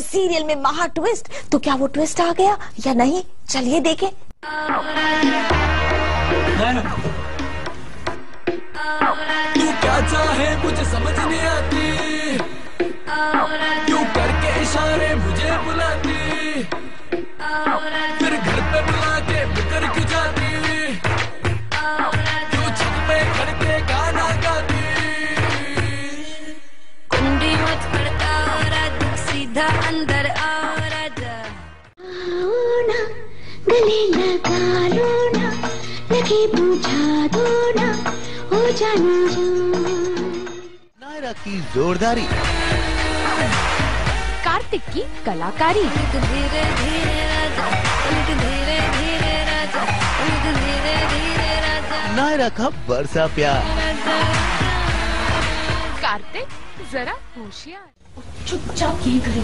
Serial में महा twist तो क्या वो ट्विस्ट आ गया या नहीं? चलिए देखें। तू क्या चाहे मुझे समझ नहीं आती। क्यों करके इशारे मुझे बुलाती? सीधा अंदर आओ राजा। आओ ना गले लगा लो ना लगे बुझा दो ना हो जाना जा नायरा की जोरदारी। कार्तिक की कलाकारी। धीरे धीरे राजा उनके धीरे धीरे राजा उनके धीरे धीरे राजा। नायरा का बरसा प्यार। कार्तिक जरा होशियार। चुपचाप ये करे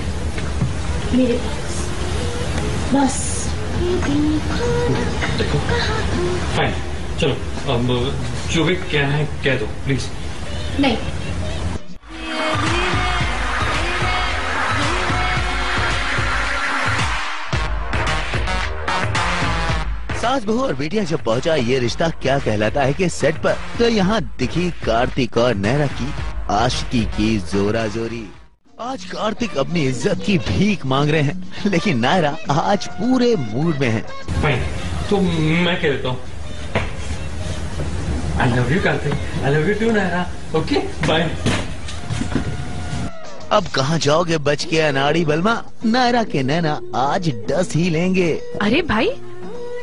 मेरे पास। बस। देखो। हो फाइन चलो अब जो भी कहना है कह दो प्लीज़ नहीं। सास बहू और बेटियाँ जब पहुँचा ये रिश्ता क्या कहलाता है कि सेट पर? तो यहाँ दिखी कार्तिक और नैरा की आशिकी की जोरा जोरी आज कार्तिक अपनी इज़्ज़त की भीख मांग रहे हैं लेकिन नायरा आज पूरे मूड में है। तो मैं कह देता हूँ। I love you Kartik. I love you too Naira. Okay bye अब कहाँ जाओगे बच के अनाड़ी बलमा? नायरा के नैना आज डस ही लेंगे। अरे भाई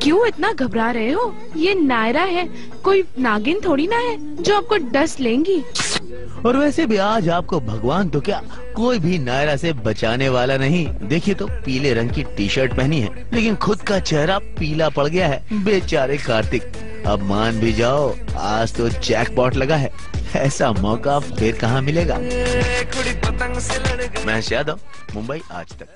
क्यों इतना घबरा रहे हो? ये नायरा है कोई नागिन थोड़ी ना है जो आपको डस लेंगी। और वैसे भी आज आपको भगवान तो क्या कोई भी नायरा से बचाने वाला नहीं। देखिए तो पीले रंग की टी शर्ट पहनी है लेकिन खुद का चेहरा पीला पड़ गया है। बेचारे कार्तिक अब मान भी जाओ आज तो जैकपॉट लगा है। ऐसा मौका फिर कहाँ मिलेगा? मैं यादव मुंबई आज तक।